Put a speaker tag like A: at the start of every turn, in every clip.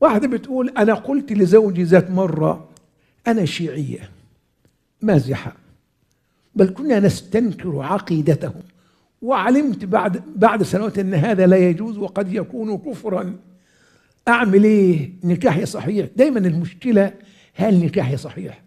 A: واحدة بتقول أنا قلت لزوجي ذات مرة أنا شيعية. مازحة بل كنا نستنكر عقيدته. وعلمت بعد بعد سنوات أن هذا لا يجوز وقد يكون كفرا. أعمل إيه؟ نكاحي صحيح. دايما المشكلة هل نكاحي صحيح؟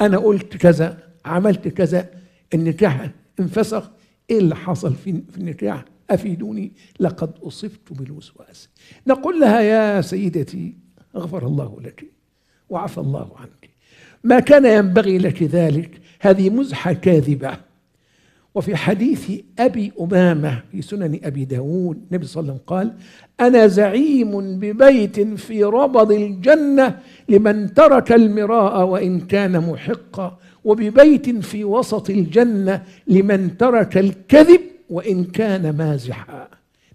A: أنا قلت كذا عملت كذا النكاح انفسخ. إيه اللي حصل في النكاح؟ أفيدوني لقد أصبت بالوسواس. نقول لها يا سيدتي غفر الله لك وعفى الله عنك. ما كان ينبغي لك ذلك؟ هذه مزحة كاذبة. وفي حديث أبي أمامة في سنن أبي داود النبي صلى الله عليه وسلم قال أنا زعيم ببيت في ربض الجنة لمن ترك المراء وإن كان محقا وببيت في وسط الجنة لمن ترك الكذب وإن كان مازحا.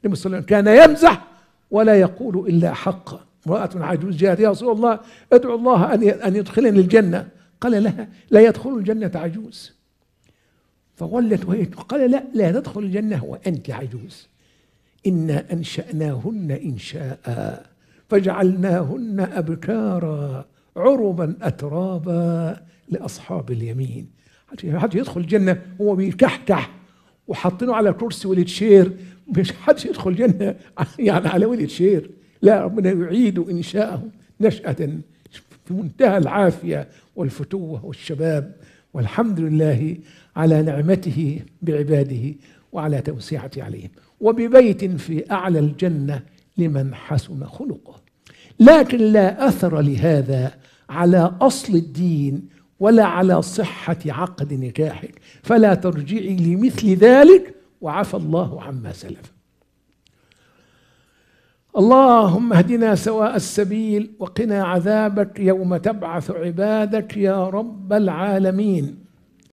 A: النبي صلى الله عليه وسلم كان يمزح ولا يقول إلا حقا امرأة عجوز جاءت يا رسول الله ادعو الله أن أن يدخلني الجنة. قال لها لا يدخل الجنة عجوز. فولت وهي قال لا لا تدخل الجنة وأنت عجوز. إنا أنشأناهن إنشاء فجعلناهن أبكارا عربا أترابا لأصحاب اليمين. حد يدخل الجنة هو بيكحكح. وحاطينه على كرسي wheelchair. مش حد يدخل الجنة يعني على wheelchair. لا ربنا يعيد إنشاءه نشأة في منتهى العافية والفتوة والشباب. والحمد لله على نعمته بعباده وعلى توسعته عليهم. وببيت في أعلى الجنة لمن حسن خلقه. لكن لا أثر لهذا على أصل الدين ولا على صحة عقد نكاحك فلا ترجعي لمثل ذلك وعفى الله عما سلف. اللهم اهدنا سواء السبيل وقنا عذابك يوم تبعث عبادك يا رب العالمين.